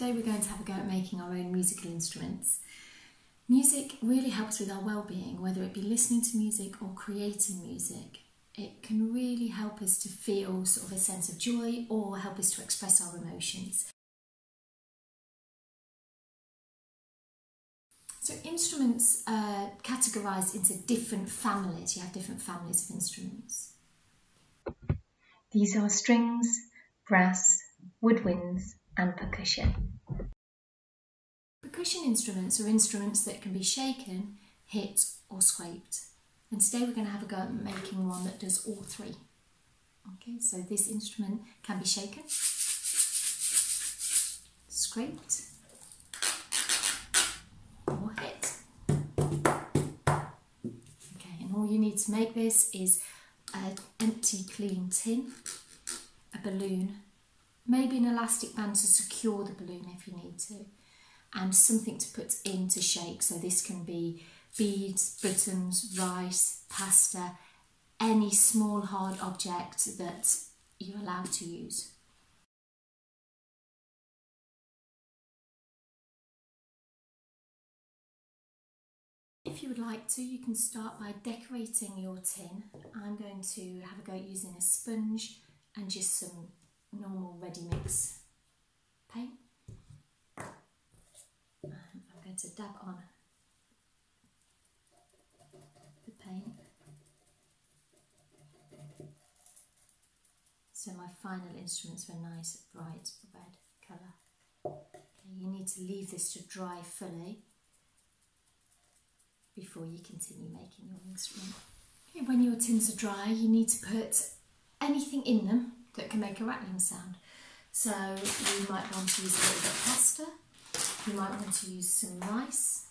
today we're going to have a go at making our own musical instruments. Music really helps with our well-being, whether it be listening to music or creating music. It can really help us to feel sort of a sense of joy or help us to express our emotions. So instruments are categorised into different families. You have different families of instruments. These are strings, brass, woodwinds and percussion. Percussion instruments are instruments that can be shaken, hit or scraped. And today we're going to have a go at making one that does all three. Okay, so this instrument can be shaken, scraped, or hit. Okay, and all you need to make this is an empty clean tin, a balloon, maybe an elastic band to secure the balloon if you need to, and something to put in to shake. So this can be beads, buttons, rice, pasta, any small hard object that you're allowed to use. If you would like to, you can start by decorating your tin. I'm going to have a go at using a sponge and just some normal ready mix paint. Um, I'm going to dab on the paint. So my final instruments are a nice bright red colour. Okay, you need to leave this to dry fully before you continue making your instrument. Okay, when your tins are dry, you need to put anything in them that can make a rattling sound. So you might want to use a little bit of pasta, you might want to use some rice,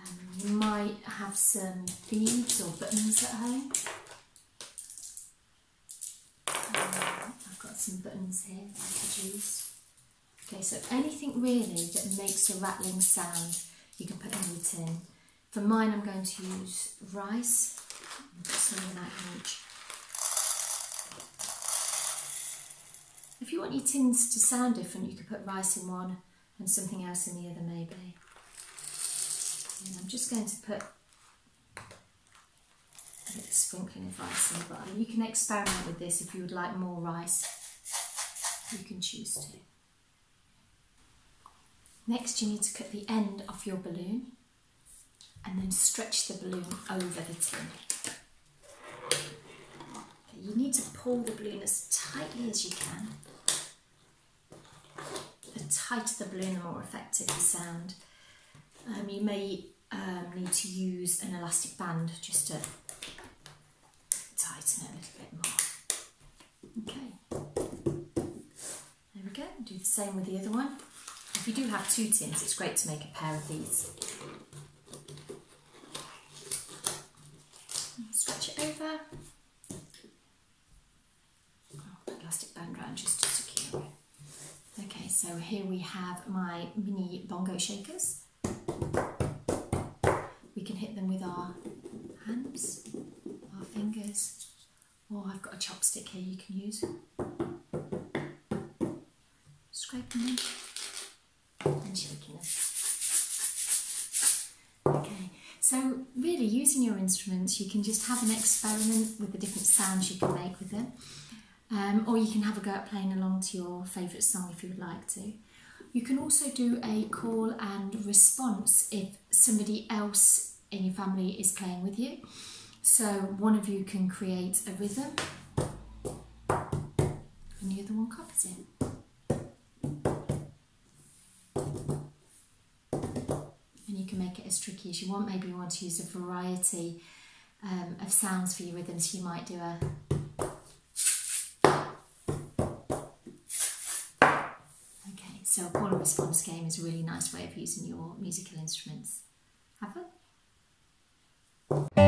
um, you might have some beads or buttons at home. Um, I've got some buttons here that I could use. Okay, so anything really that makes a rattling sound you can put in your tin. For mine I'm going to use rice, put some in that each. If you want your tins to sound different, you could put rice in one and something else in the other maybe. And I'm just going to put a bit of sprinkling of rice in the bottom. You can experiment with this if you would like more rice. You can choose to. Next you need to cut the end off your balloon and then stretch the balloon over the tin. You need to pull the balloon as tightly as you can tighter the balloon, the more effective the sound. Um, you may um, need to use an elastic band just to tighten it a little bit more. Okay, there we go. Do the same with the other one. If you do have two tins, it's great to make a pair of these. Stretch it over. Elastic band round just. So here we have my mini bongo shakers. We can hit them with our hands, our fingers, or I've got a chopstick here you can use. Scraping them and shaking them. Okay, so really using your instruments, you can just have an experiment with the different sounds you can make with them. Um, or you can have a go at playing along to your favourite song if you would like to. You can also do a call and response if somebody else in your family is playing with you. So one of you can create a rhythm and the other one copies it. And you can make it as tricky as you want. Maybe you want to use a variety um, of sounds for your rhythms. You might do a So a call and response game is a really nice way of using your musical instruments. Have fun.